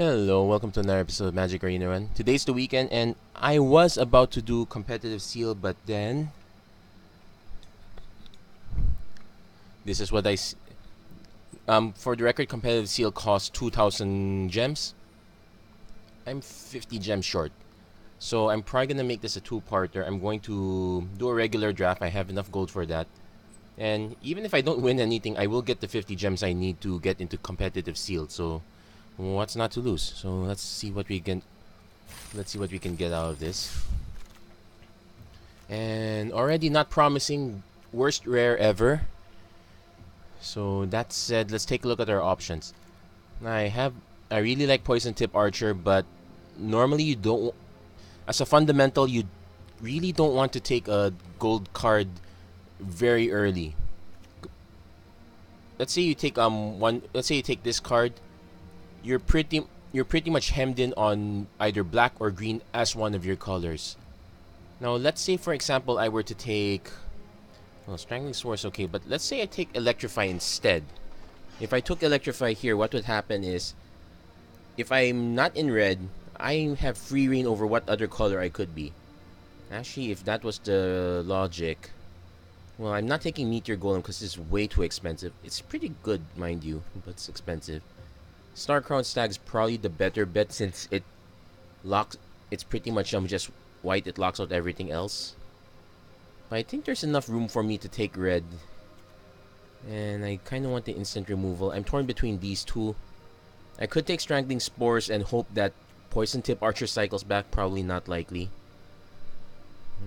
Hello, welcome to another episode of Magic Arena Run. Today's the weekend, and I was about to do competitive seal, but then this is what I s- um for the record. Competitive seal costs two thousand gems. I'm fifty gems short, so I'm probably gonna make this a two-parter. I'm going to do a regular draft. I have enough gold for that, and even if I don't win anything, I will get the fifty gems I need to get into competitive seal. So what's not to lose? So let's see what we can let's see what we can get out of this. And already not promising worst rare ever. So that said, let's take a look at our options. I have I really like poison tip archer, but normally you don't as a fundamental you really don't want to take a gold card very early. Let's say you take um one let's say you take this card you're pretty you're pretty much hemmed in on either black or green as one of your colors. Now, let's say for example I were to take well, strangling is okay, but let's say I take electrify instead. If I took electrify here, what would happen is if I'm not in red, I have free reign over what other color I could be. Actually, if that was the logic, well, I'm not taking Meteor Golem because it's way too expensive. It's pretty good, mind you, but it's expensive. Star Crown Stag's probably the better bet since it locks. It's pretty much um just white. It locks out everything else. But I think there's enough room for me to take red. And I kind of want the instant removal. I'm torn between these two. I could take Strangling Spores and hope that Poison Tip Archer cycles back. Probably not likely.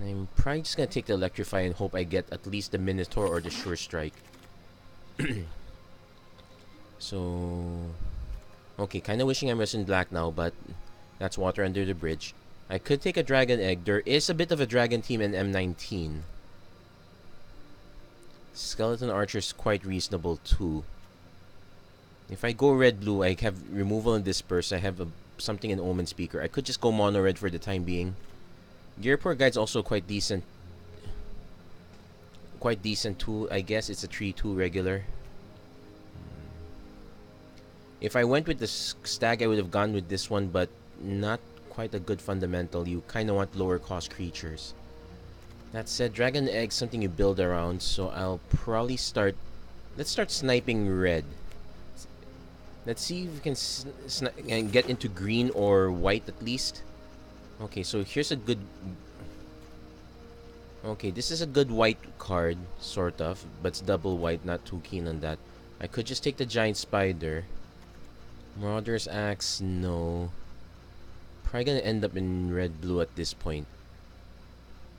I'm probably just gonna take the Electrify and hope I get at least the Minotaur or the Sure Strike. so Okay, kind of wishing I'm in black now, but that's water under the bridge. I could take a dragon egg. There is a bit of a dragon team in M19. Skeleton Archer is quite reasonable too. If I go red blue, I have removal and disperse. I have a, something in Omenspeaker. I could just go mono red for the time being. Gearport guide's also quite decent. Quite decent too. I guess it's a 3-2 regular. If I went with the stag, I would have gone with this one, but not quite a good fundamental. You kind of want lower cost creatures. That said, Dragon Egg's something you build around, so I'll probably start... Let's start sniping red. Let's see if we can and get into green or white at least. Okay, so here's a good... Okay, this is a good white card, sort of, but it's double white, not too keen on that. I could just take the Giant Spider. Marauder's Axe, no. Probably gonna end up in red blue at this point.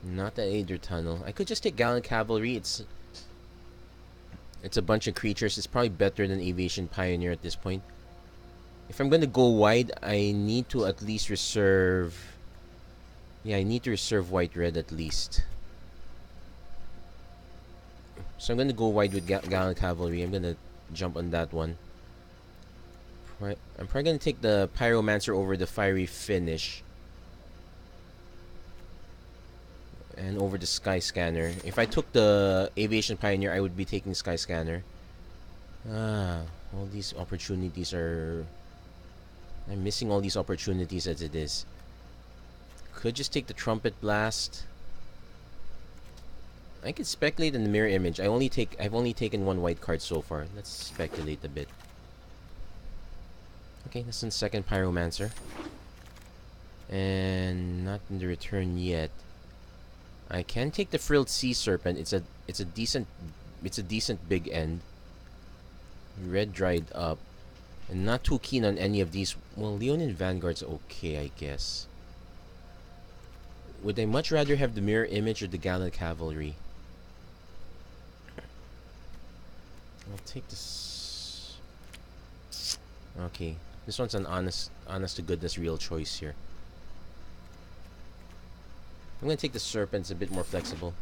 Not the Aether Tunnel. I could just take Gallant Cavalry. It's it's a bunch of creatures. It's probably better than Aviation Pioneer at this point. If I'm gonna go wide, I need to at least reserve. Yeah, I need to reserve white red at least. So I'm gonna go wide with Ga Gallant Cavalry. I'm gonna jump on that one. I'm probably gonna take the Pyromancer over the Fiery Finish. And over the Skyscanner. If I took the Aviation Pioneer, I would be taking Skyscanner. Ah, all these opportunities are... I'm missing all these opportunities as it is. Could just take the Trumpet Blast. I could speculate in the mirror image. I only take I've only taken one white card so far. Let's speculate a bit. Okay, this is second Pyromancer. And not in the return yet. I can take the Frilled Sea Serpent. It's a it's a decent it's a decent big end. Red dried up. And not too keen on any of these. Well, Leonin Vanguard's okay, I guess. Would I much rather have the Mirror Image or the Gallant Cavalry? I'll take this. Okay, this one's an honest, honest to goodness real choice here. I'm gonna take the serpent. It's a bit more flexible.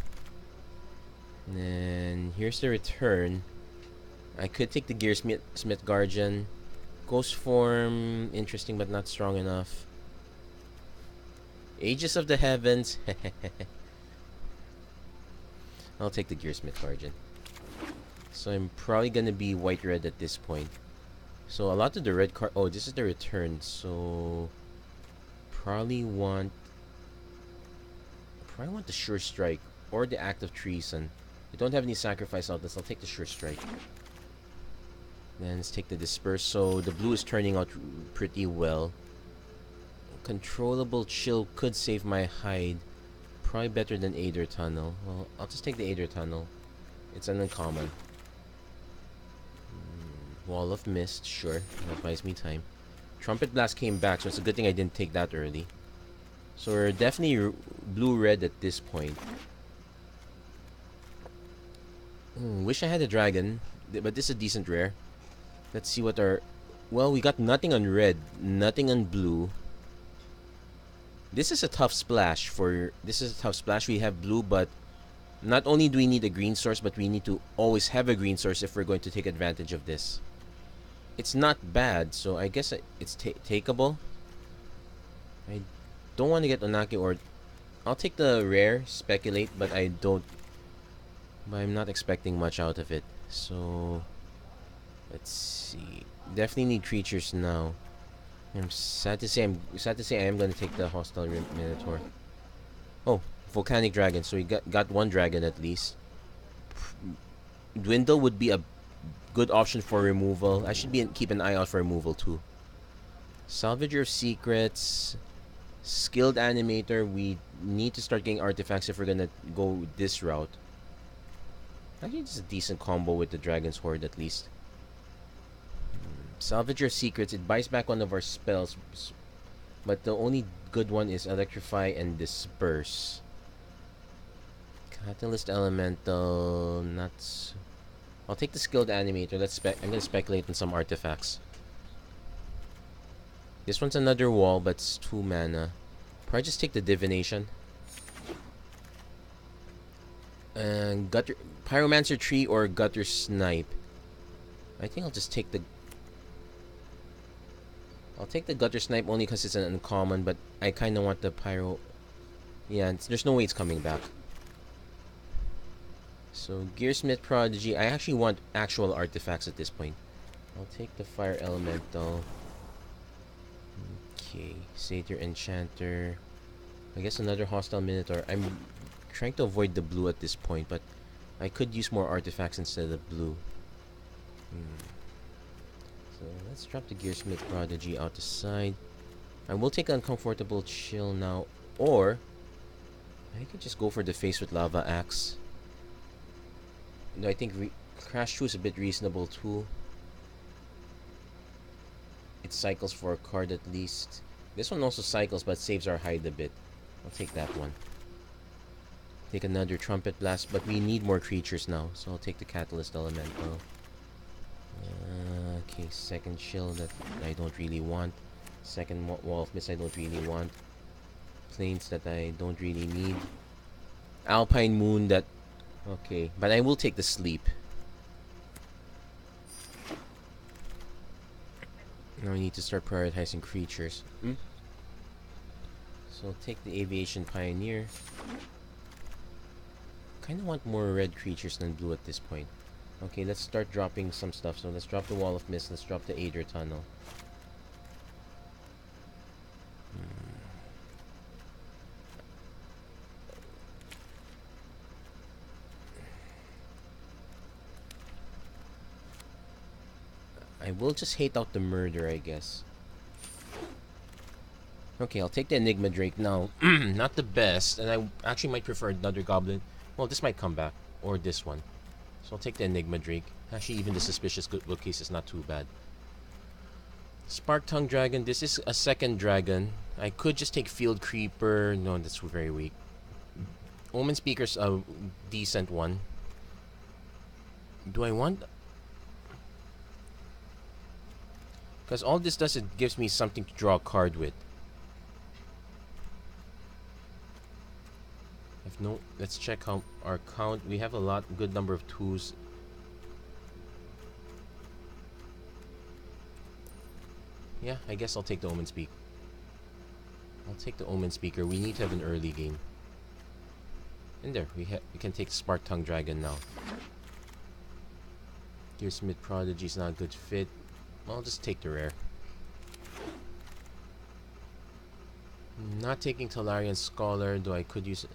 And then here's the return. I could take the Gearsmith Smith Guardian. Ghostform, interesting but not strong enough. Aegis of the Heavens. I'll take the Gearsmith Guardian. So I'm probably gonna be white red at this point. So a lot of the red card. Oh, this is the return. So probably want probably want the sure strike or the act of treason. I don't have any sacrifice outlets. I'll take the sure strike. Then let's take the disperse. So the blue is turning out pretty well. Controllable chill could save my hide. Probably better than Aether Tunnel. Well, I'll just take the Aether Tunnel. It's an uncommon. Wall of Mist, sure. That buys me time. Trumpet Blast came back, so it's a good thing I didn't take that early. So we're definitely blue-red at this point. Mm, wish I had a dragon, but this is a decent rare. Let's see what our... Well, we got nothing on red, nothing on blue. This is a tough splash for... This is a tough splash. We have blue, but not only do we need a green source, but we need to always have a green source if we're going to take advantage of this. It's not bad, so I guess it's ta takeable. I don't want to get Onakke or... I'll take the rare, speculate, but I don't... But I'm not expecting much out of it. So... Let's see. Definitely need creatures now. I'm sad to say I'm sad to say I am gonna take the hostile minotaur. Oh, volcanic dragon. So we got got one dragon at least. Dwindle would be a good option for removal. I should be keep an eye out for removal too. Salvager of secrets, skilled animator. We need to start getting artifacts if we're gonna go this route. I think it's a decent combo with the Dragon's Hoard at least. Salvager of Secrets. It buys back one of our spells. But the only good one is Electrify and Disperse. Catalyst Elemental. Not... I'll take the Skilled Animator. Let's spec. I'm gonna speculate on some artifacts. This one's another wall, but it's 2 mana. Probably just take the Divination. And Gutter... Pyromancer Tree or Guttersnipe. I think I'll just take the I'll take the Guttersnipe only because it's an uncommon, but I kind of want the Pyro... Yeah, there's no way it's coming back. So, Gearsmith Prodigy. I actually want actual artifacts at this point. I'll take the Fire Elemental. Okay, Satyr Enchanter. I guess another Hostile Minotaur. I'm trying to avoid the blue at this point, but I could use more artifacts instead of the blue. Hmm. So let's drop the Gearsmith Prodigy out the side. I will take Uncomfortable Chill now, or I could just go for the Face with Lava Axe. No, I think Crash Through is a bit reasonable too. It cycles for a card at least. This one also cycles but saves our hide a bit. I'll take that one. Take another Trumpet Blast, but we need more creatures now, so I'll take the Catalyst Elemental. Uh, okay, second chill that I don't really want. Second wall of mist I don't really want. Plains that I don't really need. Alpine moon that... Okay, but I will take the sleep. Now we need to start prioritizing creatures. Hmm? So take the aviation pioneer. Kinda want more red creatures than blue at this point. Okay, let's start dropping some stuff. So let's drop the Wall of Mist. Let's drop the Aether Tunnel. Hmm. I will just hate out the murder, I guess. Okay, I'll take the Enigma Drake now. Not the best, and I actually might prefer another Goblin. Well, this might come back. Or this one. So I'll take the Enigma Drake. Actually, even the Suspicious Bookcase is not too bad. Sparktongue Dragon. This is a second dragon. I could just take Field Creeper. No, that's very weak. Omenspeaker's a decent one. Do I want... Because all this does, it gives me something to draw a card with. If no, let's check how our count. We have a lot, good number of twos. Yeah, I guess I'll take the Omen Speak. I'll take the Omenspeaker. We need to have an early game. And there, we, we can take Sparktongue Dragon now. Gearsmith Prodigy is not a good fit. I'll just take the rare. Not taking Tolarian Scholar, though I could use it.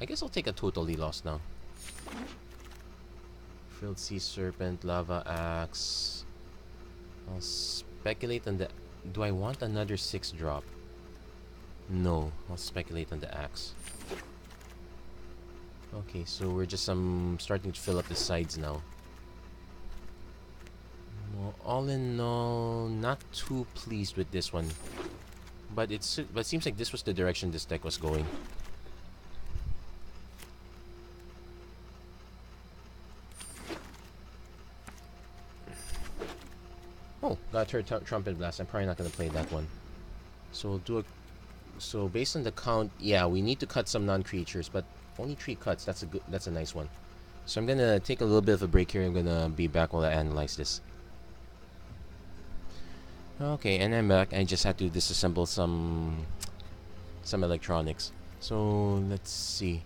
I guess I'll take a totally lost now. Frilled Sea Serpent, Lava Axe. I'll speculate on the... Do I want another 6 drop? No, I'll speculate on the axe. Okay, so we're just um starting to fill up the sides now. Well, all in all, not too pleased with this one. But it's but it seems like this was the direction this deck was going. Oh, got her trumpet blast. I'm probably not gonna play that one. So we'll do a. So based on the count, yeah, we need to cut some non-creatures, but only three cuts. That's a good. That's a nice one. So I'm gonna take a little bit of a break here. I'm gonna be back while I analyze this. Okay, and I'm back. I just had to disassemble some some electronics. So let's see.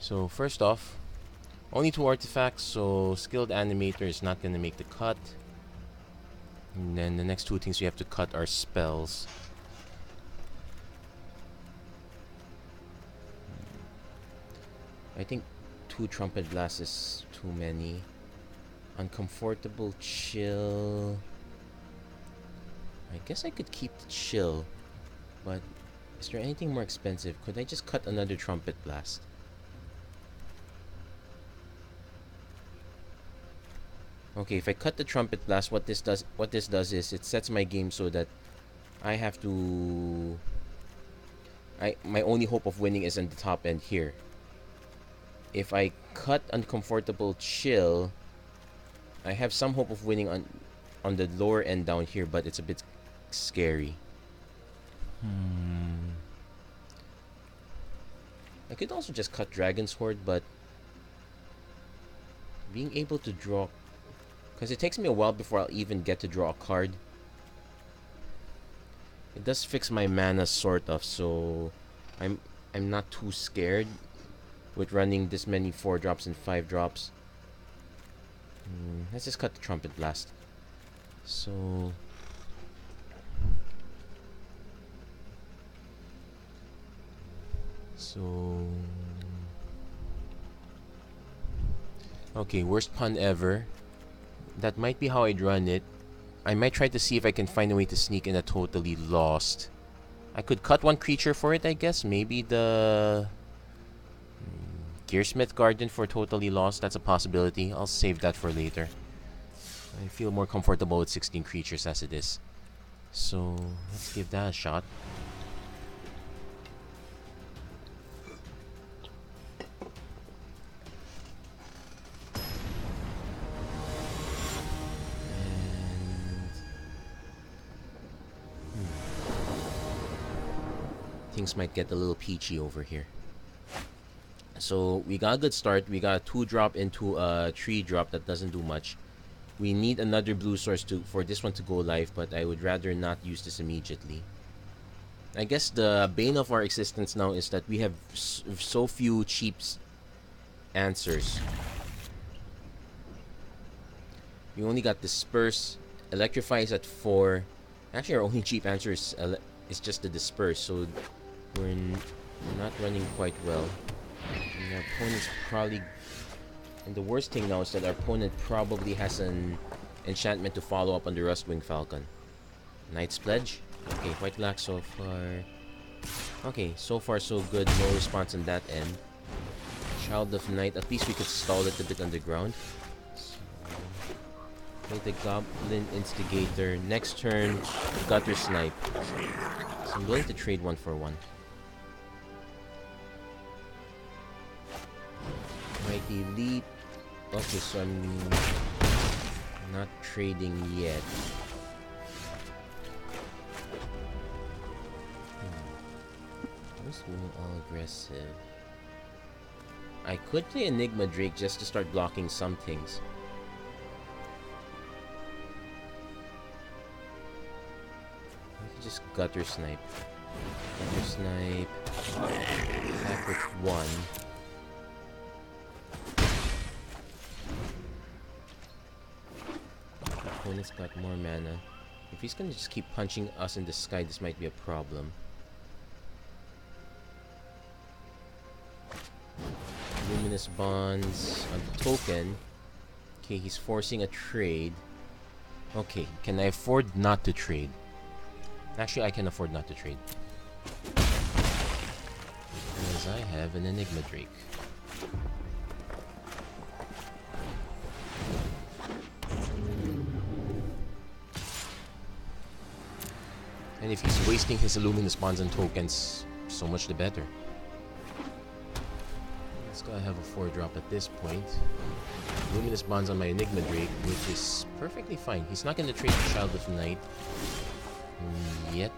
So first off, only two artifacts. So skilled animator is not gonna make the cut. And then the next two things we have to cut are spells. I think two trumpet blasts is too many. Uncomfortable chill. I guess I could keep the chill. But is there anything more expensive? Could I just cut another trumpet blast? Okay, if I cut the trumpet blast, what this does what this does is it sets my game so that I have to I my only hope of winning is in the top end here. If I cut uncomfortable chill, I have some hope of winning on on the lower end down here, but it's a bit scary. Hmm. I could also just cut Dragon's Hoard, but being able to draw because it takes me a while before I'll even get to draw a card. It does fix my mana sort of, so I'm I'm not too scared with running this many 4 drops and 5 drops. Hmm, let's just cut the Trumpet Blast. So... So... Okay, worst pun ever. That might be how I'd run it. I might try to see if I can find a way to sneak in a totally lost. I could cut one creature for it, I guess. Maybe the... Hmm, Gearsmith Guardian for totally lost. That's a possibility. I'll save that for later. I feel more comfortable with 16 creatures as it is. So, let's give that a shot. Things might get a little peachy over here. So we got a good start. We got a 2 drop into a uh, 3 drop that doesn't do much. We need another blue source to for this one to go live, but I would rather not use this immediately. I guess the bane of our existence now is that we have so few cheap answers. We only got Disperse, Electrify is at 4. Actually, our only cheap answer is, is just the Disperse, so we're not running quite well. And our opponent's probably... And the worst thing now is that our opponent probably has an enchantment to follow up on the Rustwing Falcon. Knight's Pledge? Okay, white black so far. Okay, so far so good. No response on that end. Child of Night. At least we could stall it a bit underground. So, play the Goblin Instigator. Next turn, Guttersnipe. So I'm going to trade one for one. Leap. Okay, so I'm not trading yet. Hmm. Who's going all aggressive? I could play Enigma Drake just to start blocking some things. I could just Guttersnipe. Gutter Snipe. Attack with one. Opponent's got more mana. If he's gonna just keep punching us in the sky, this might be a problem. Luminous Bonds on the token. Okay, he's forcing a trade. Okay, can I afford not to trade? Actually, I can afford not to trade. Because I have an Enigma Drake. And if he's wasting his Luminous Bonds and tokens, so much the better. Let's go have a 4 drop at this point. Luminous Bonds on my Enigma Drake, which is perfectly fine. He's not going to trade the Child of Night yet.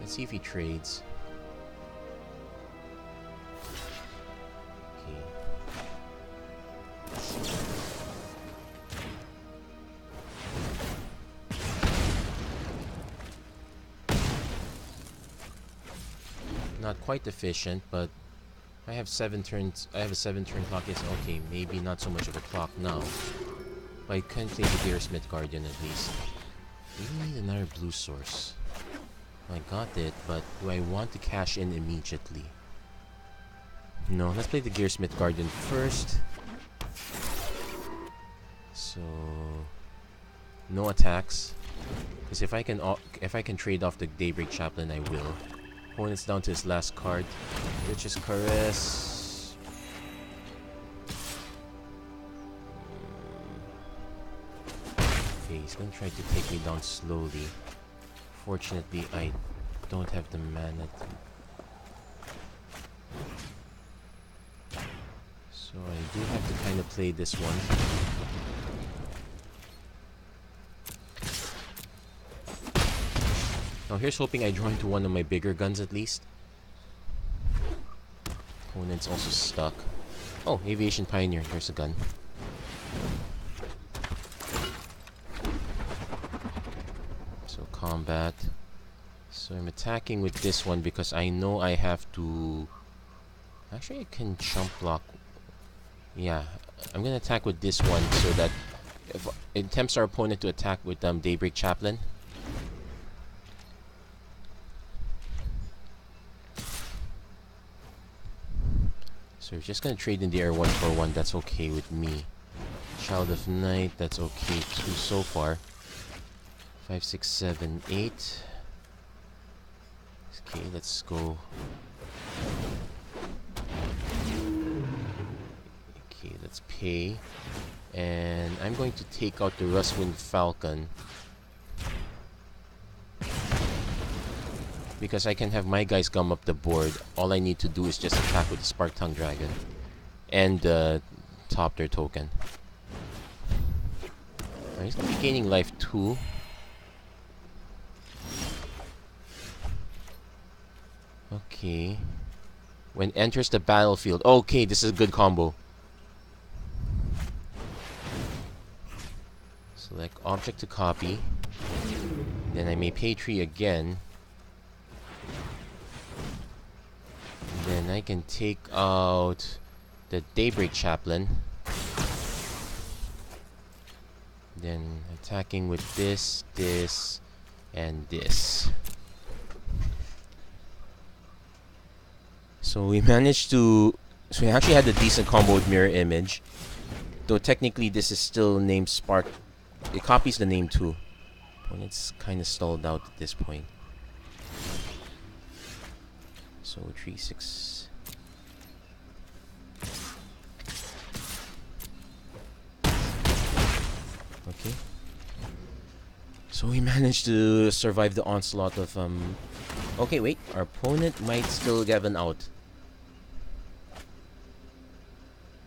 Let's see if he trades. Not quite efficient, but I have seven turns. I have a seven turn clock. It's okay. Maybe not so much of a clock now. But I can play the Gearsmith Guardian at least. We need another blue source. I got it, but do I want to cash in immediately? No, let's play the Gearsmith Guardian first. So no attacks. Because if I can if I can trade off the Daybreak Chaplain, I will. Opponent's down to his last card, which is Caress. Okay, he's gonna try to take me down slowly. Fortunately, I don't have the mana. So I do have to kind of play this one. Now here's hoping I draw into one of my bigger guns at least. Opponent's also stuck. Oh, Aviation Pioneer. Here's a gun. So combat. So I'm attacking with this one because I know I have to... Actually, I can jump block. Yeah, I'm gonna attack with this one so that if it attempts our opponent to attack with um, Daybreak Chaplain, So we're just gonna trade in the air one for one. That's okay with me. Child of Night. That's okay too so far. Five, six, seven, eight. Okay, let's go. Okay, let's pay. And I'm going to take out the Rustwing Falcon. Because I can have my guys come up the board. All I need to do is just attack with the Sparktongue Dragon. And uh, top their token. Right, he's to be gaining life too. Okay. When enters the battlefield. Okay, this is a good combo. Select object to copy. Then I may pay tree again. And then I can take out the Daybreak Chaplain. Then attacking with this, this, and this. So we managed to... So we actually had a decent combo with Mirror Image. Though technically this is still named Spark. It copies the name too. But it's kind of stalled out at this point. So 3, 6... Okay. So we managed to survive the onslaught of um Okay, wait. Our opponent might still get an out.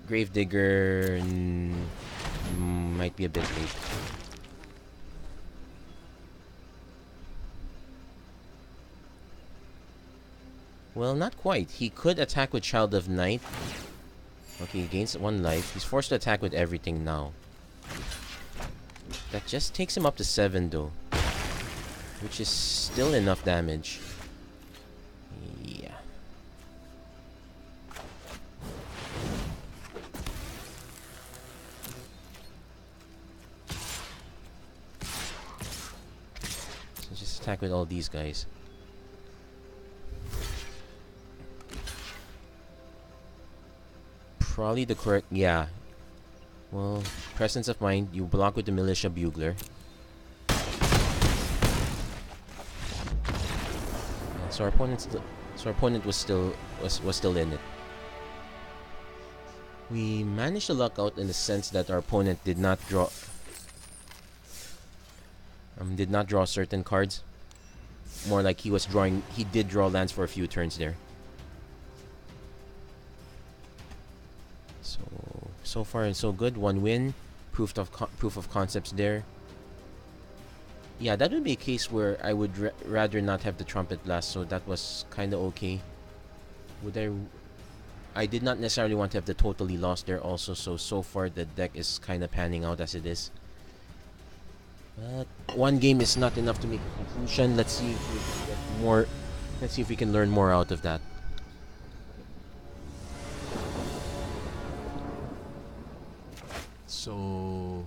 Gravedigger might be a bit late. Well, not quite. He could attack with Child of Night. Okay, he gains one life. He's forced to attack with everything now. That just takes him up to 7 though. which is still enough damage. Yeah. So just attack with all these guys. Probably the correct... Yeah. Well, presence of mind. You block with the militia bugler. so our opponent still, so our opponent was still was was still in it. We managed to luck out in the sense that our opponent did not draw um did not draw certain cards. More like he was drawing he did draw lands for a few turns there. So far and so good. One win, proof of proof of concepts there yeah, that would be a case where I would ra rather not have the trumpet blast, so that was kind of okay. Would I... I did not necessarily want to have the totally lost there also, so so far the deck is kind of panning out as it is. But one game is not enough to make a conclusion. Let's see if we can get more... Let's see if we can learn more out of that. So...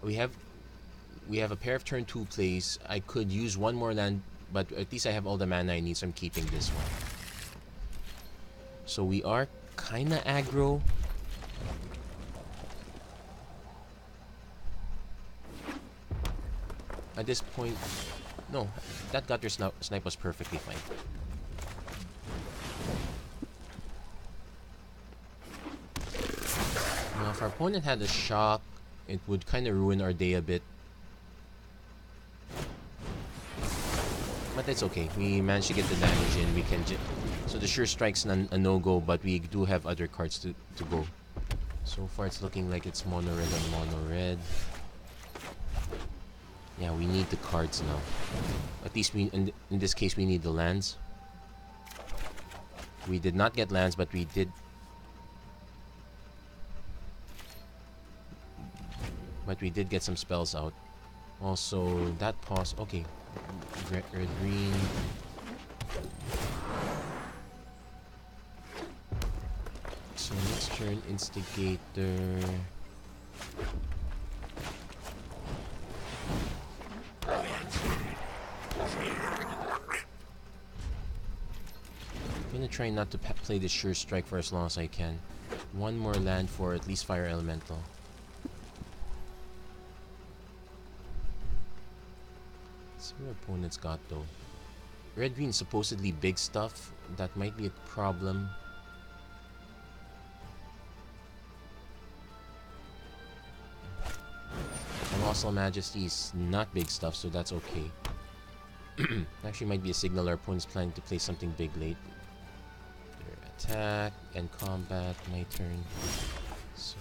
We have we have a pair of turn 2 plays. I could use one more land, but at least I have all the mana I need, so I'm keeping this one. So we are kinda aggro. At this point... No, that Guttersnipe was perfectly fine. Now, our opponent had a shock, it would kind of ruin our day a bit. But it's okay. We managed to get the damage in. We can so the sure strike's a no-go, but we do have other cards to, to go. So far it's looking like it's mono red and mono red. Yeah, we need the cards now. At least we in, in this case we need the lands. We did not get lands, but we did but we did get some spells out. Also, that pause. Okay, red, red, green. So next turn, Instigator. I'm gonna try not to play the Sure Strike for as long as I can. One more land for at least Fire Elemental. Your opponent's got though. Red green supposedly big stuff. That might be a problem. Colossal Majesty is not big stuff, so that's okay. Actually might be a signal our opponent's planning to play something big late. Their Attack and combat, my turn. So...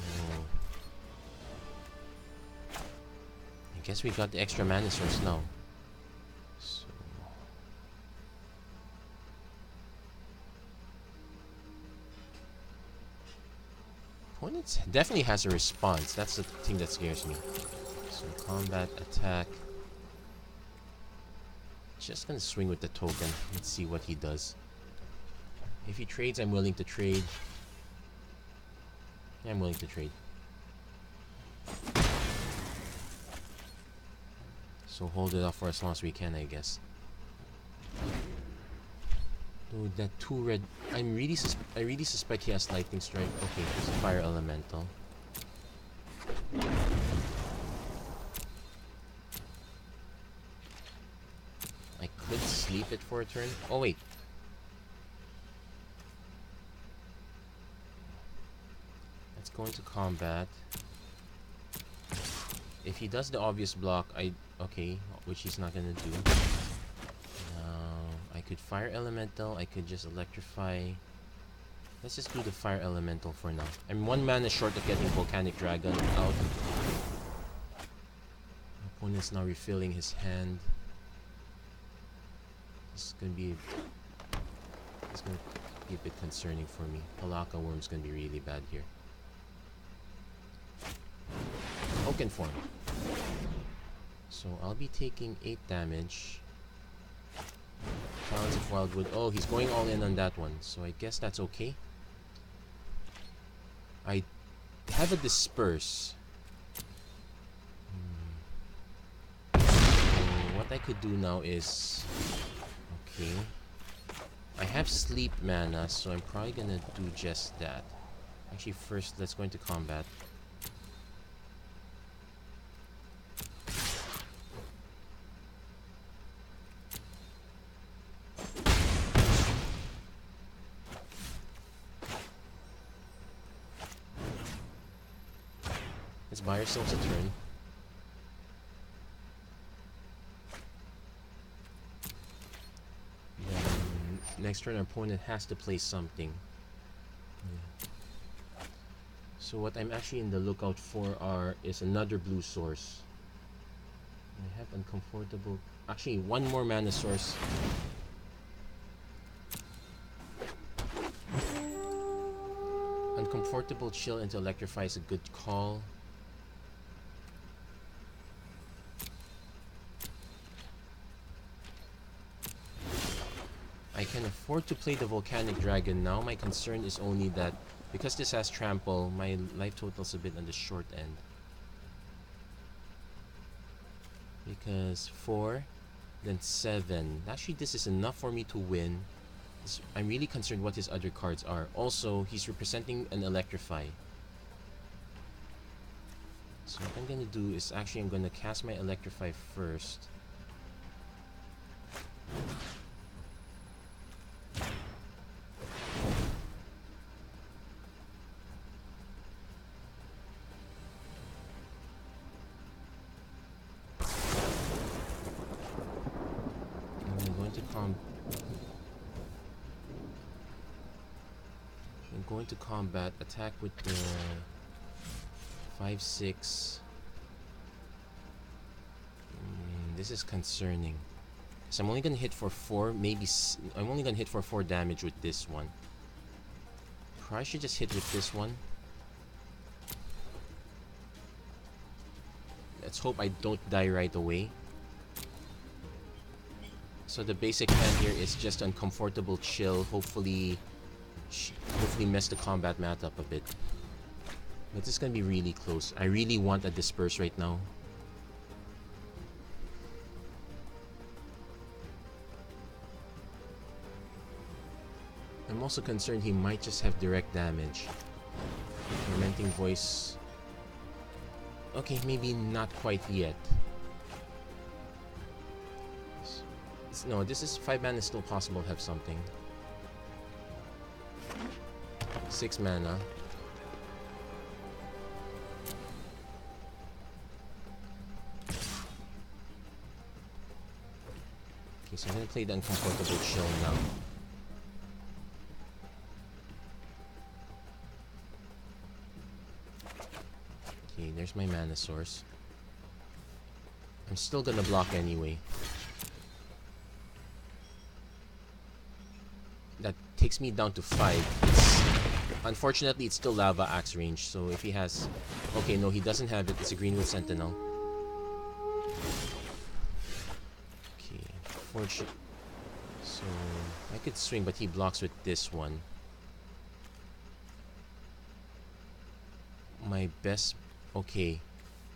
I guess we got the extra mana source now. Opponent definitely has a response. That's the thing that scares me. So combat, attack. Just gonna swing with the token. Let's see what he does. If he trades, I'm willing to trade. Yeah, I'm willing to trade. So hold it off for as long as we can, I guess. Dude, that two red. I'm really I really suspect he has lightning strike. Okay, a fire elemental. I could sleep it for a turn. Oh wait. Let's go into combat. If he does the obvious block, I okay, which he's not gonna do could fire elemental, I could just electrify. Let's just do the fire elemental for now. I'm one mana short of getting volcanic dragon out. Opponent's now refilling his hand. This is gonna be it's gonna be a bit concerning for me. Pelakka Wurm's gonna be really bad here. Token form. So I'll be taking 8 damage. Wildwood. Oh, he's going all in on that one, so I guess that's okay. I have a Disperse. Hmm. What I could do now is... Okay. I have Sleep Mana, so I'm probably gonna do just that. Actually, first, let's go into combat. Next turn our opponent has to play something. Yeah. So what I'm actually in the lookout for are is another blue source. I have uncomfortable actually one more mana source. Uncomfortable chill into electrify is a good call. Can afford to play the Volcanic Dragon now. My concern is only that because this has trample, my life total's a bit on the short end. Because 4, then 7. Actually, this is enough for me to win. I'm really concerned what his other cards are. Also, he's representing an Electrify. So what I'm gonna do is actually I'm gonna cast my Electrify first. To combat, attack with the 5-6. Mm, this is concerning. So I'm only gonna hit for 4, maybe... I'm only gonna hit for 4 damage with this one. Probably should just hit with this one. Let's hope I don't die right away. So the basic plan here is just uncomfortable chill. Hopefully hopefully mess the combat math up a bit. But this is gonna be really close. I really want a disperse right now. I'm also concerned he might just have direct damage. Tormenting voice. Okay, maybe not quite yet. No, this is 5 mana is still possible to have something. Six mana. Okay, so I'm gonna play the uncomfortable chill now. Okay, there's my mana source. I'm still gonna block anyway. That takes me down to 5. Unfortunately, it's still Lava Axe range, so if he has... Okay, no, he doesn't have it. It's a Greenwood Sentinel. Okay, fortune. So, I could swing, but he blocks with this one. My best... Okay.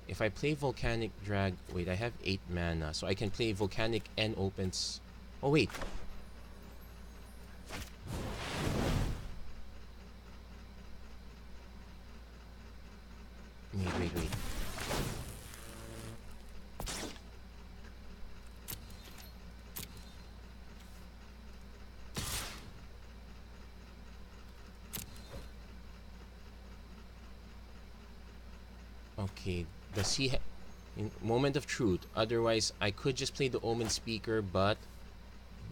If I play Volcanic Drag... Wait, I have 8 mana, so I can play Volcanic and opens... Oh, wait. Wait, wait, wait. Okay, does he in moment of truth? Otherwise, I could just play the Omenspeaker, but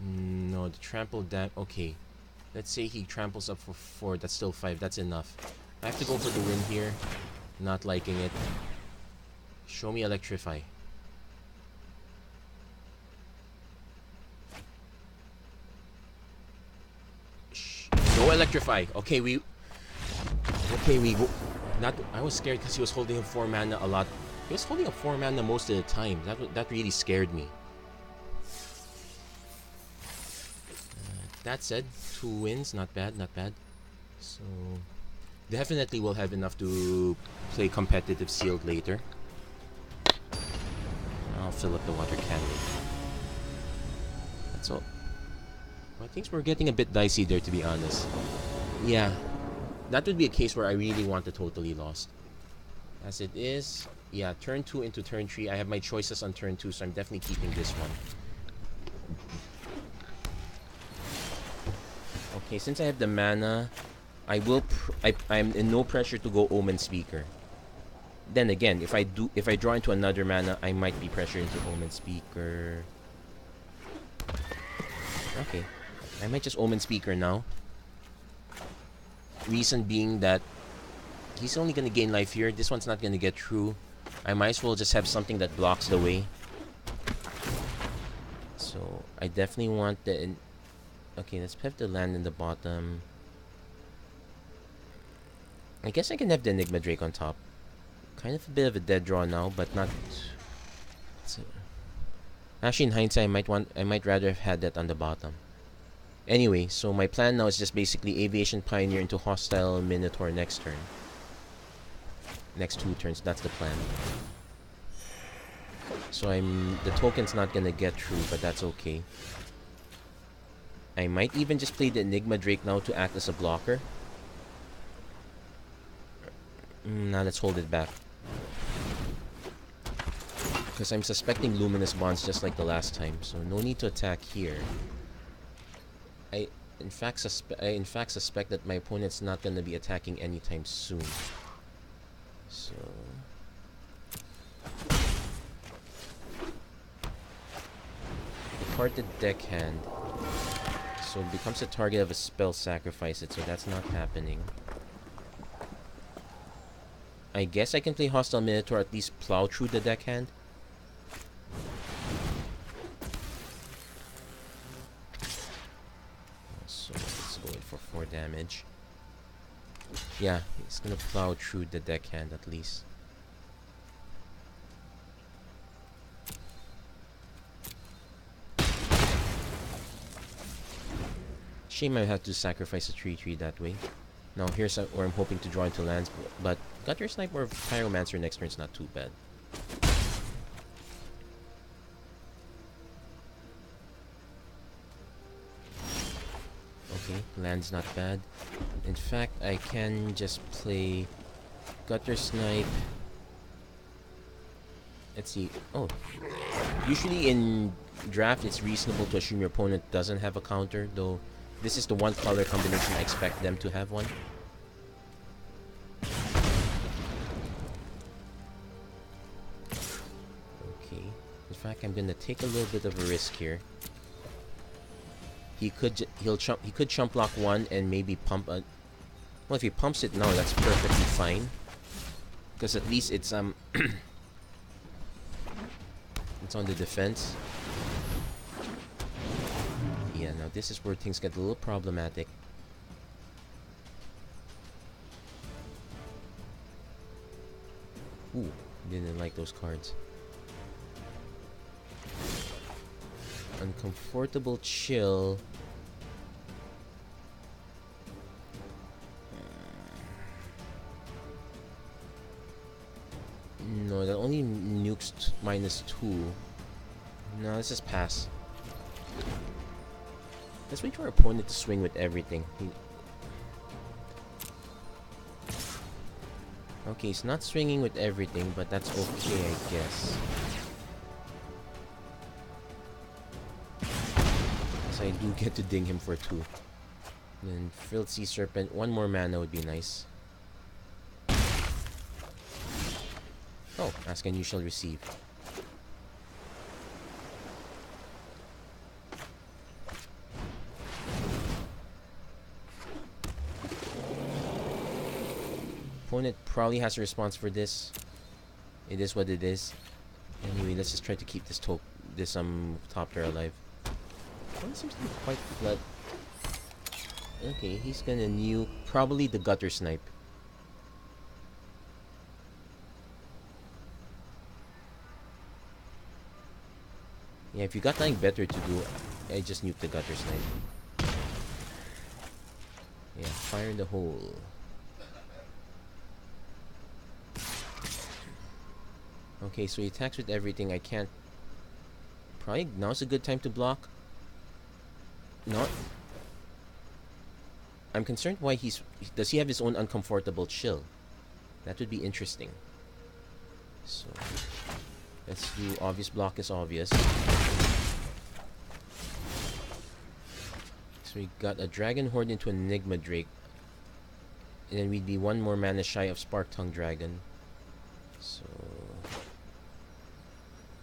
no, the trample dam. Okay, let's say he tramples up for four. That's still five. That's enough. I have to go for the win here. Not liking it. Show me electrify. No electrify. Okay, we... Okay, we... Not... I was scared because he was holding a 4 mana a lot. He was holding a 4 mana most of the time. That, that really scared me. Uh, that said, two wins, not bad, not bad. So definitely will have enough to play competitive sealed later. I'll fill up the water can. That's all. I think we're getting a bit dicey there, to be honest. Yeah, that would be a case where I really want the totally lost. As it is, yeah, turn 2 into turn 3. I have my choices on turn 2, so I'm definitely keeping this one. Okay, since I have the mana, I will. I I'm in no pressure to go Omenspeaker. Then again, if I do, if I draw into another mana, I might be pressured into Omenspeaker. Okay, I might just Omenspeaker now. Reason being that he's only gonna gain life here. This one's not gonna get through. I might as well just have something that blocks the way. So I definitely want the. Okay, let's have the land in the bottom. I guess I can have the Enigma Drake on top. Kind of a bit of a dead draw now, but not. Actually, in hindsight, I might want. I might rather have had that on the bottom. Anyway, so my plan now is just basically Aviation Pioneer into Hostile Minotaur next turn. Next two turns, that's the plan. So I'm the token's not gonna get through, but that's okay. I might even just play the Enigma Drake now to act as a blocker. Mm, now let's hold it back. Because I'm suspecting Luminous Bonds just like the last time, so no need to attack here. I in fact suspe I in fact suspect that my opponent's not gonna be attacking anytime soon. So departed deckhand. So it becomes a target of a spell sacrifice it, so that's not happening. I guess I can play Hostile Minotaur at least plow through the deckhand. So let's go for 4 damage. Yeah, it's gonna plow through the deckhand at least. Shame I have to sacrifice a 3-3 that way. Now here's where I'm hoping to draw into lands, but Guttersnipe or Pyromancer next turn is not too bad. Okay, land's not bad. In fact, I can just play Guttersnipe. Let's see. Oh, usually in draft, it's reasonable to assume your opponent doesn't have a counter, though this is the one color combination I expect them to have one. Fact, I'm gonna take a little bit of a risk here. He could he'll chump he could chump block one and maybe pump a. Well, if he pumps it now, that's perfectly fine. Because at least it's um. it's on the defense. Yeah, now this is where things get a little problematic. Ooh, didn't like those cards. Uncomfortable chill. No, that only nukes minus two. No, let's just pass. Let's wait for our opponent to swing with everything. He... Okay, he's not swinging with everything, but that's okay, I guess. Do get to ding him for two. then Frilled Sea Serpent, one more mana would be nice. Oh, ask and you shall receive. opponent probably has a response for this. It is what it is. Anyway, let's just try to keep this top this um top pair alive. One seems to be quite flat. Okay, he's gonna nuke probably the Guttersnipe. Yeah, if you got nothing better to do, I just nuke the Guttersnipe. Yeah, fire in the hole. Okay, so he attacks with everything. I can't... Probably now's a good time to block. Not... I'm concerned why he's... Does he have his own uncomfortable chill? That would be interesting. So... Let's do obvious block is obvious. So we got a Dragon Hoard into Enigma Drake. And then we'd be one more mana shy of Sparktongue Dragon. So...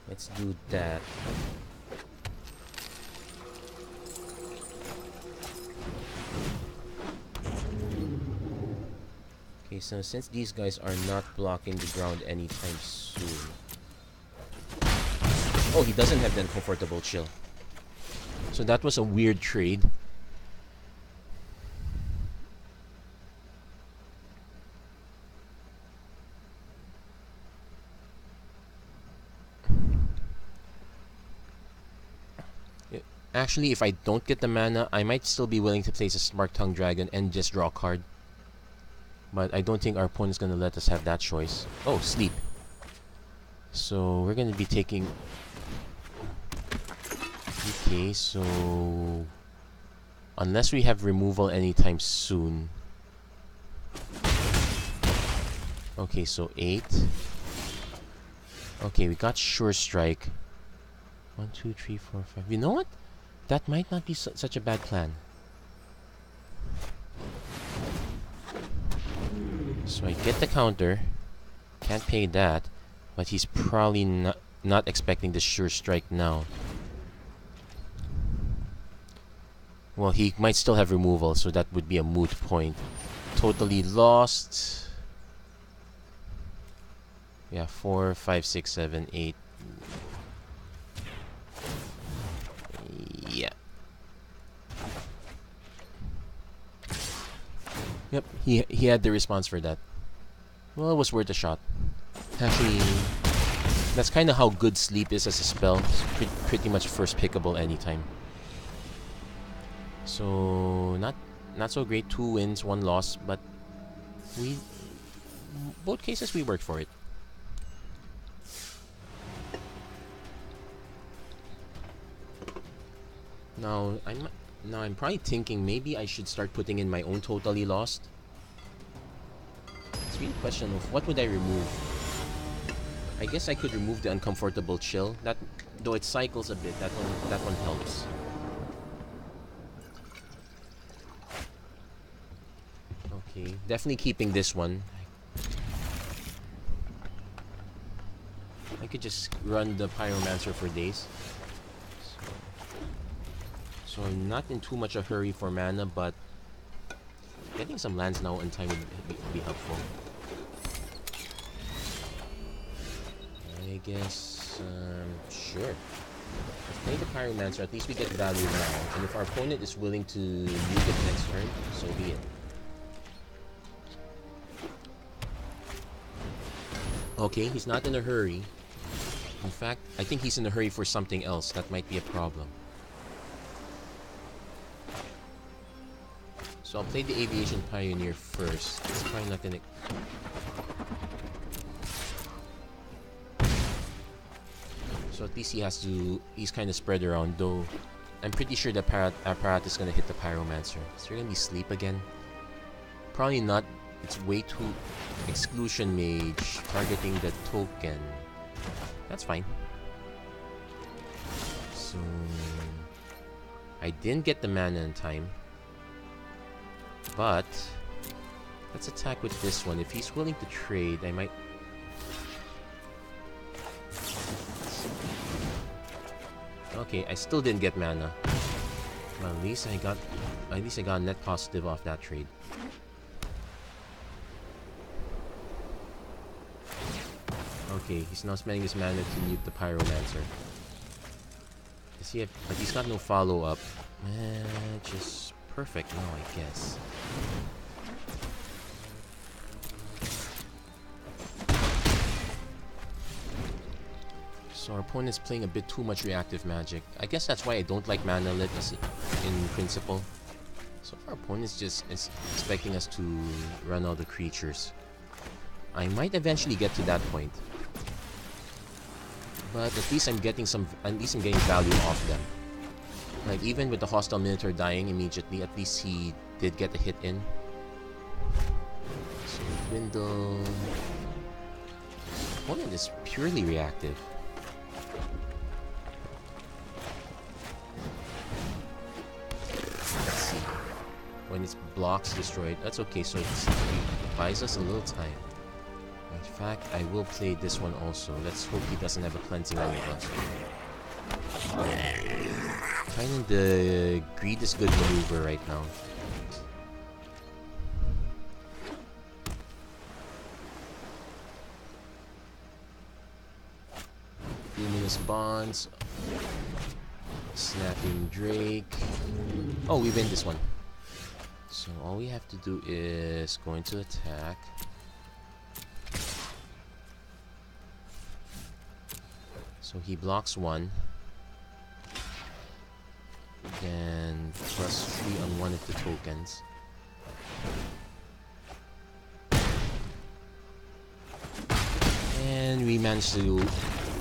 Let's do that. Okay, so since these guys are not blocking the ground anytime soon... Oh, he doesn't have the uncomfortable chill. So that was a weird trade. Actually, if I don't get the mana, I might still be willing to place a Sparktongue Dragon and just draw a card. But I don't think our opponent's going to let us have that choice. Oh, sleep. So, we're going to be taking... Okay, so... Unless we have removal anytime soon. Okay, so 8. Okay, we got Sure Strike. One, two, three, four, five. You know what? That might not be su such a bad plan. So I get the counter. Can't pay that. But he's probably not, not expecting the sure strike now. Well, he might still have removal, so that would be a moot point. Totally lost. Yeah, four, five, six, seven, eight. Yep, he he had the response for that. Well, it was worth a shot. Actually, that's kind of how good sleep is as a spell. It's pre pretty much first pickable anytime. So not not so great. Two wins, one loss, but we both cases we worked for it. Now, I'm now I'm probably thinking maybe I should start putting in my own totally lost. It's really a question of what would I remove. I guess I could remove the uncomfortable chill. That though it cycles a bit, that one that one helps. Okay, definitely keeping this one. I could just run the Pyromancer for days. So I'm not in too much of a hurry for mana, but getting some lands now in time would be, helpful. I guess, um, sure. Let's play the Pyromancer, at least we get value now. And if our opponent is willing to nuke it next turn, so be it. Okay, he's not in a hurry. In fact, I think he's in a hurry for something else. That might be a problem. So I'll play the Aviation Pioneer first. It's probably not gonna... So at least he has to... He's kind of spread around, though. I'm pretty sure the Parat is gonna hit the Pyromancer. Is there gonna be sleep again? Probably not. It's way too... Exclusion Mage targeting the token. That's fine. So... I didn't get the mana in time. But, let's attack with this one. If he's willing to trade, I might... Okay, I still didn't get mana. Well, at least I got... At least I got net positive off that trade. Okay, he's now spending his mana to nuke the Pyromancer. Does he have... But he's got no follow-up. Eh, just perfect now, I guess. So our opponent is playing a bit too much reactive magic. I guess that's why I don't like mana lit in principle. So our opponent's just is expecting us to run all the creatures. I might eventually get to that point. But at least I'm getting some at least I'm getting value off them. Like even with the hostile Minotaur dying immediately, at least he did get a hit in. So Dwindle opponent is purely reactive. Let's see. When its blocks destroyed, that's okay, so it buys us a little time. In fact, I will play this one also. Let's hope he doesn't have a cleansing on us. Kind of the greed is good maneuver right now. Luminous Bonds. Snapping Drake. Oh, we win this one. So all we have to do is going to attack. So he blocks one. Plus three on one of the tokens. And we managed to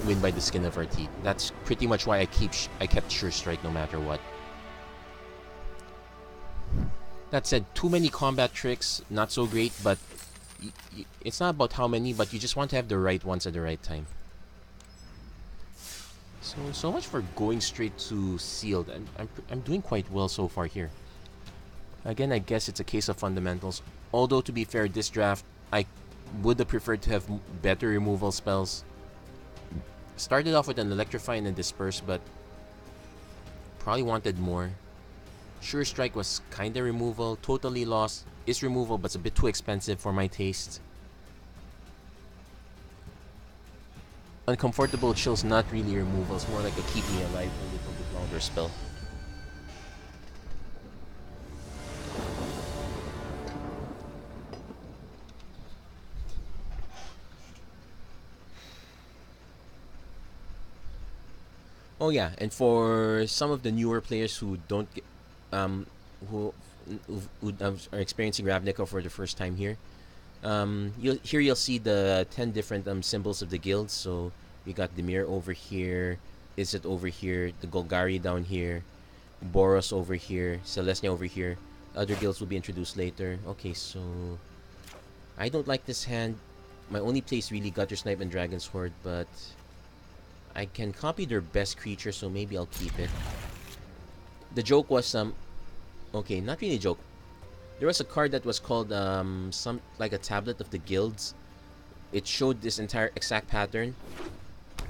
win by the skin of our teeth. That's pretty much why I keep I kept Sure Strike no matter what. That said, too many combat tricks, not so great, but it's not about how many, but you just want to have the right ones at the right time. So, so much for going straight to sealed. I'm, I'm, I'm doing quite well so far here. Again, I guess it's a case of fundamentals. Although, to be fair, this draft, I would have preferred to have better removal spells. Started off with an Electrify and a Disperse, but probably wanted more. Sure Strike was kinda removal. Totally Lost is removal, but it's a bit too expensive for my taste. Uncomfortable Chill's not really removal, it's more like a keep me alive a little bit longer spell. Oh yeah, and for some of the newer players who don't get, um, who, who, who are experiencing Ravnica for the first time here, um, you'll, here you'll see the 10 different um, symbols of the guilds. So we got Dimir over here, Izzet over here, the Golgari down here, Boros over here, Selesnya over here. Other guilds will be introduced later. Okay, so I don't like this hand. My only play is really Guttersnipe and Dragon's Hoard, but I can copy their best creature, so maybe I'll keep it. The joke was some... Um, okay, not really a joke. There was a card that was called um, some like a tablet of the guilds. It showed this entire exact pattern.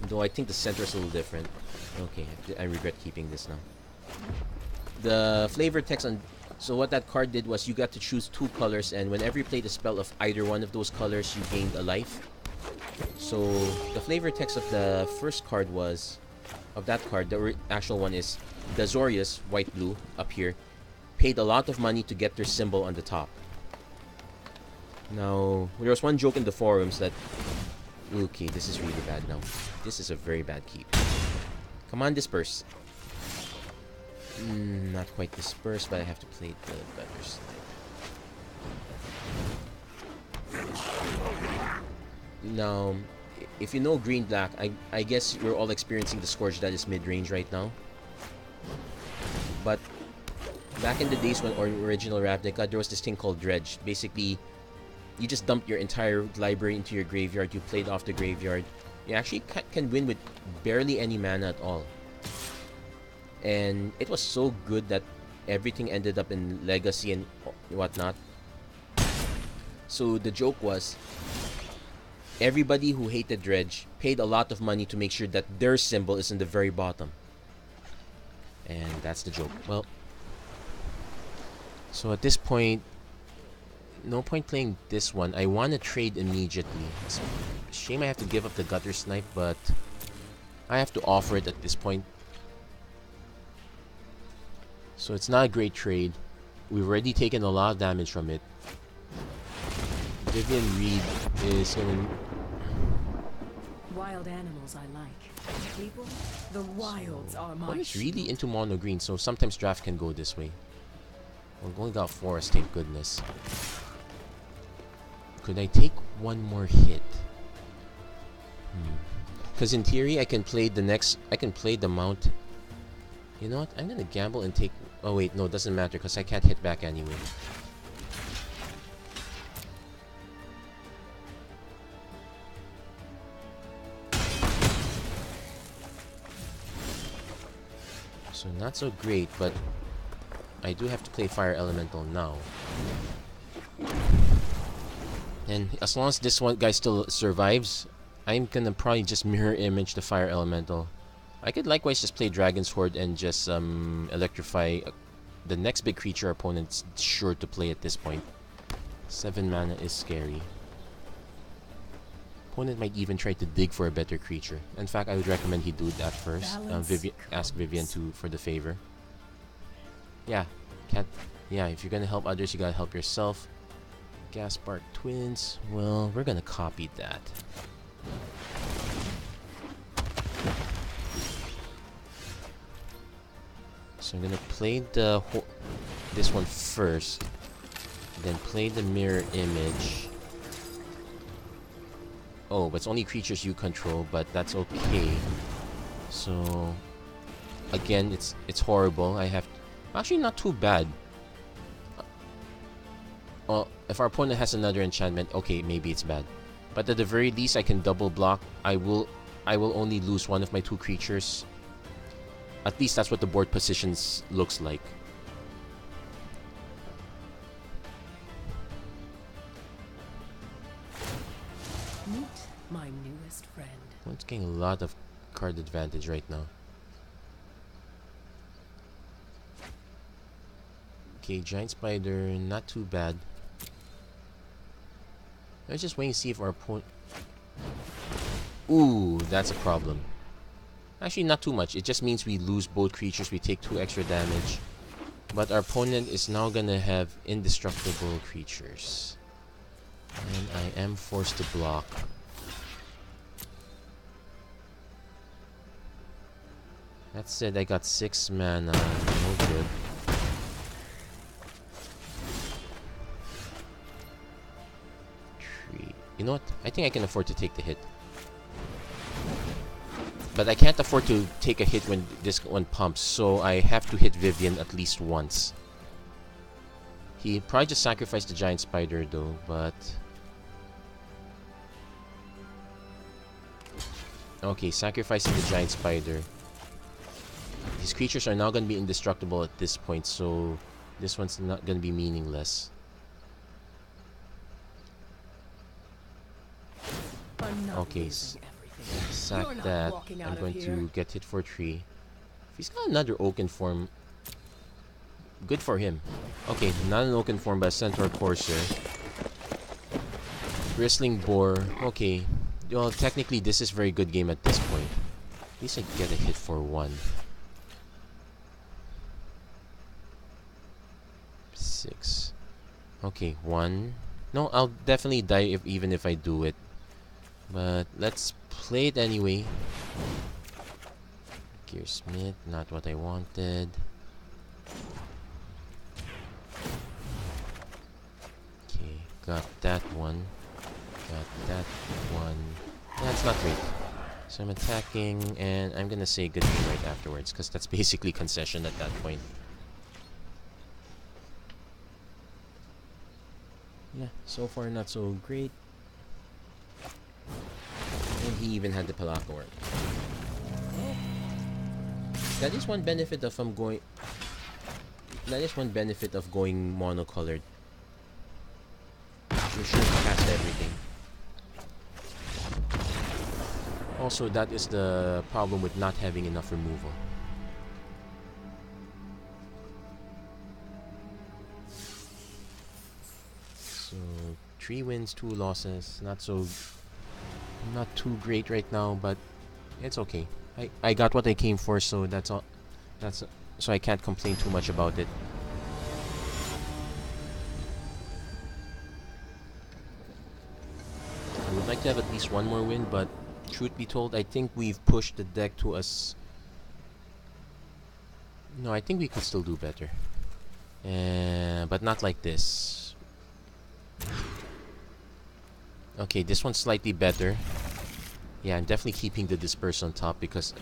Though I think the center is a little different. Okay, I regret keeping this now. The flavor text on... So what that card did was you got to choose two colors and whenever you played a spell of either one of those colors, you gained a life. So the flavor text of the first card was... Of that card, the actual one is Dazorius, white-blue, up here, paid a lot of money to get their symbol on the top. Now, there was one joke in the forums that... Okay, this is really bad now. This is a very bad keep. Come on, disperse. Mm, not quite disperse, but I have to play the Guttersnipe. Now, if you know green black, I I guess we're all experiencing the scourge that is mid range right now. But back in the days when original Ravnica, there was this thing called dredge. Basically, you just dumped your entire library into your graveyard. You played off the graveyard. You actually can win with barely any mana at all. And it was so good that everything ended up in legacy and whatnot. So the joke was, everybody who hated Dredge paid a lot of money to make sure that their symbol is in the very bottom. And that's the joke. Well, so at this point, no point playing this one. I want to trade immediately. It's a shame I have to give up the Guttersnipe, but I have to offer it at this point. So it's not a great trade. We've already taken a lot of damage from it. Vivien Reid is gonna Wild animals I like. People, the wilds so, are my is really into mono green, so sometimes draft can go this way. We only got forest, thank goodness. Could I take one more hit? Hmm. Because in theory, I can play the next... I can play the mount... You know what? I'm gonna gamble and take... Oh wait, no, it doesn't matter because I can't hit back anyway. So not so great, but I do have to play Fire Elemental now. And as long as this one guy still survives, I'm gonna probably just mirror image the Fire Elemental. I could likewise just play Dragon's Hoard and just um, electrify uh, the next big creature opponent's sure to play at this point. 7 mana is scary. Opponent might even try to dig for a better creature. In fact, I would recommend he do that first. Um, Vivi ask Vivien to for the favor. Yeah. Yeah, if you're gonna help others, you gotta help yourself. Gaspar twins. Well, we're gonna copy that. So I'm gonna play the this one first, then play the mirror image. Oh, but it's only creatures you control, but that's okay. So again, it's it's horrible. I have actually not too bad. Well, if our opponent has another enchantment, okay, maybe it's bad. But at the very least, I can double block. I will, I will only lose one of my two creatures. At least that's what the board positions looks like. Meet my newest friend. One's getting a lot of card advantage right now. Okay, Giant Spider, not too bad. Let's just wait and see if our opponent... Ooh, that's a problem. Actually, not too much. It just means we lose both creatures. We take two extra damage. But our opponent is now gonna have indestructible creatures. And I am forced to block. That said, I got 6 mana. No good. You know what? I think I can afford to take the hit. But I can't afford to take a hit when this one pumps, so I have to hit Vivien at least once. He probably just sacrificed the giant spider though, but... Okay, sacrificing the giant spider. These creatures are now going to be indestructible at this point, so this one's not going to be meaningless. Okay, sack that. I'm going to get hit for 3. If he's got another Oakenform, good for him. Okay, not an Oakenform, but a Centaur Courser. Bristling Boar. Okay. Well, technically, this is very good game at this point. At least I get a hit for 1. 6. Okay, 1. No, I'll definitely die if even if I do it. But let's play it anyway. Gearsmith, not what I wanted. Okay, got that one. Got that one. That's not great. So I'm attacking, and I'm gonna say good thing right afterwards, because that's basically concession at that point. Yeah, so far not so great. And he even had the Pelakka Worm. That is one benefit of I'm going... That is one benefit of going monocolored. You're sure to cast everything. Also, that is the problem with not having enough removal. So, three wins, two losses. Not so not too great right now, but it's okay. I, I got what I came for, so that's all. That's so I can't complain too much about it. I would like to have at least one more win, but truth be told, I think we've pushed the deck to us. No, I think we could still do better. Uh, but not like this. Okay, this one's slightly better. Yeah, I'm definitely keeping the disperse on top because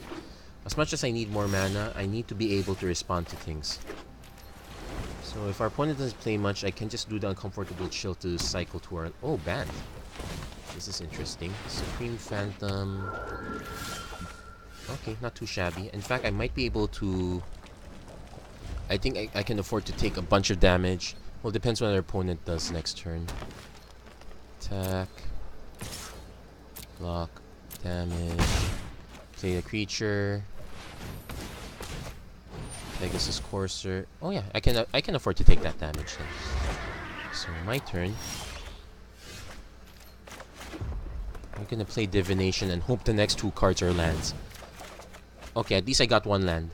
as much as I need more mana, I need to be able to respond to things. So if our opponent doesn't play much, I can just do the uncomfortable chill to cycle to our... Oh, banned. This is interesting. Supreme Phantom... Okay, not too shabby. In fact, I might be able to... I think I, I can afford to take a bunch of damage. Well, depends what our opponent does next turn. Attack. Block. Damage. Play a creature. Pegasus Courser. Oh yeah, I can uh, I can afford to take that damage then. So my turn. I'm gonna play Divination and hope the next two cards are lands. Okay, at least I got one land.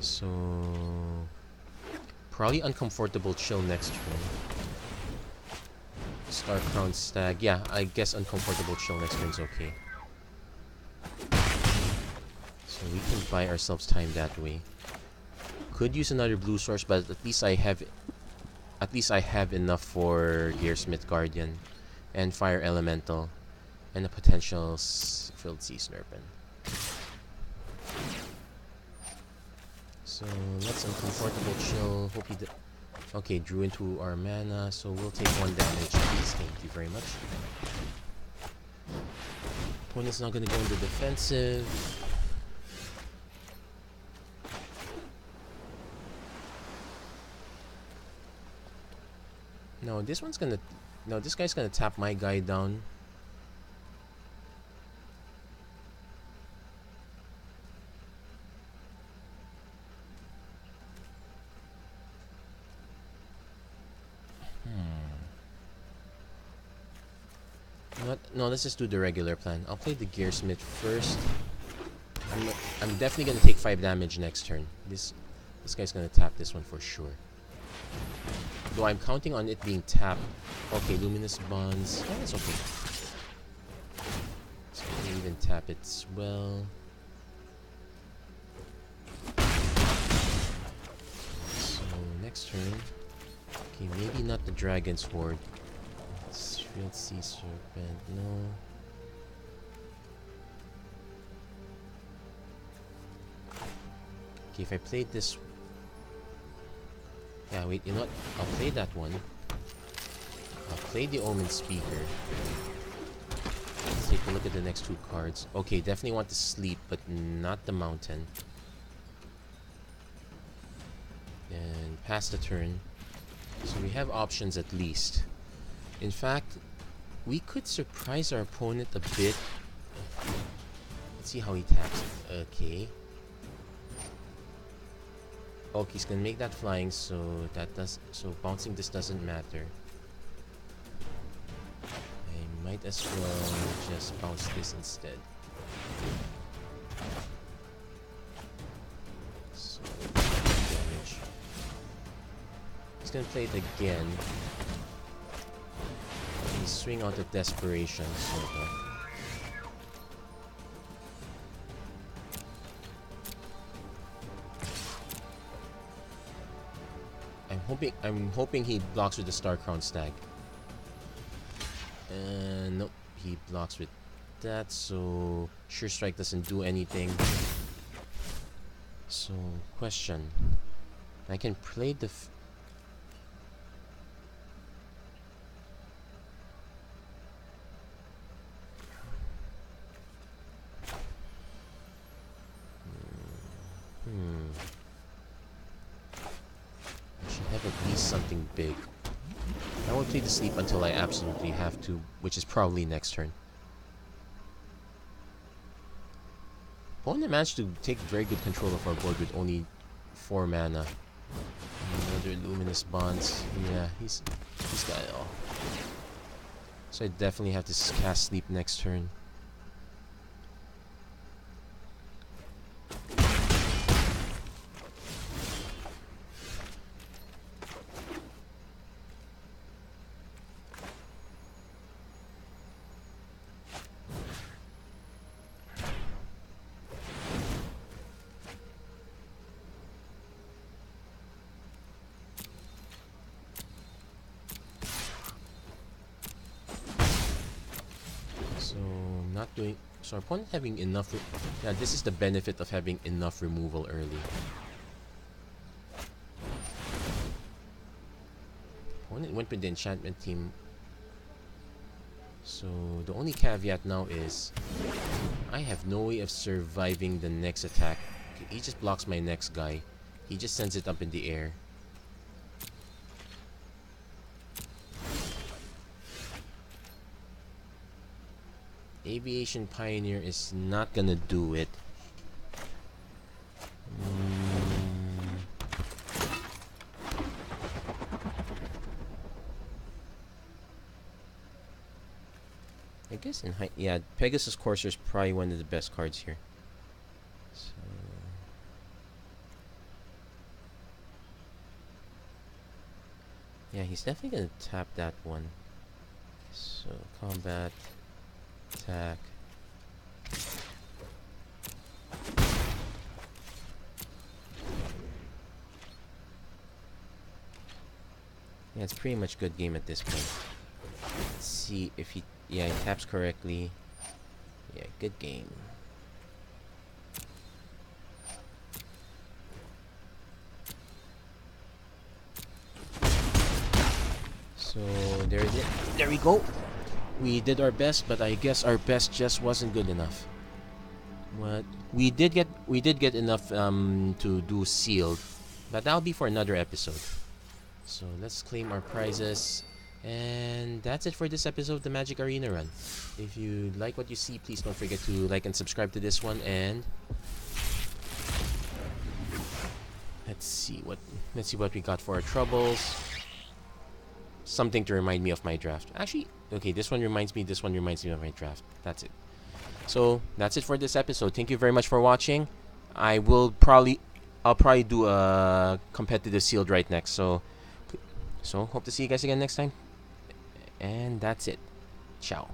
So probably uncomfortable chill next turn. Star Crown Stag. Yeah, I guess uncomfortable chill next turn is okay. So we can buy ourselves time that way. Could use another blue source, but at least I have at least I have enough for Gearsmith Guardian and Fire Elemental and a potential Frilled Sea Serpent. So let's uncomfortable chill. Hope he Okay, drew into our mana, so we'll take one damage. Please, thank you very much. Opponent's not gonna go into defensive. No, this one's gonna... No, this guy's gonna tap my guy down. Hmm. What? No, let's just do the regular plan. I'll play the Gearsmith first. I'm, I'm definitely gonna take 5 damage next turn. This this guy's gonna tap this one for sure. Though I'm counting on it being tapped. Okay, Luminous Bonds. That's okay. So I can even tap it as well. So next turn. Okay, maybe not the Dragon's Hoard. Frilled Sea Serpent, no. Okay, if I played this yeah, wait, you know what? I'll play that one. I'll play the Omenspeaker. Let's take a look at the next two cards. Okay, definitely want to sleep, but not the mountain. And pass the turn. So we have options at least. In fact, we could surprise our opponent a bit. Let's see how he taps it. Okay. Oh, he's gonna make that flying, so that does so bouncing this doesn't matter. I might as well just bounce this instead. So damage. He's gonna play it again. Swing out of desperation, sorta. hoping I'm hoping he blocks with the Star-Crowned Stag. And nope, he blocks with that, so Sure Strike doesn't do anything. So, question. I can play the... big. I won't play to sleep until I absolutely have to, which is probably next turn. Opponent managed to take very good control of our board with only 4 mana. Another Luminous Bonds. Yeah, he's, he's got it all. So I definitely have to cast Sleep next turn. Having enough... Yeah, this is the benefit of having enough removal early. Opponent went with the enchantment team. So the only caveat now is... I have no way of surviving the next attack. He just blocks my next guy. He just sends it up in the air. Aviation Pioneer is not gonna do it. Mm. I guess in height, yeah, Pegasus Courser is probably one of the best cards here. So. Yeah, he's definitely gonna tap that one. So combat attack. Yeah, it's pretty much good game at this point. Let's see if he... Yeah, he taps correctly. Yeah, good game. So, there, there we go we did our best, but I guess our best just wasn't good enough. What we did get, we did get enough um, to do sealed, but that'll be for another episode. So let's claim our prizes, and that's it for this episode of the Magic Arena Run. If you like what you see, please don't forget to like and subscribe to this one. And let's see what let's see what we got for our troubles something to remind me of my draft. Actually, okay, this one reminds me, this one reminds me of my draft. That's it. So, that's it for this episode. Thank you very much for watching. I will probably, I'll probably do a competitive sealed right next. So, so hope to see you guys again next time. And that's it. Ciao.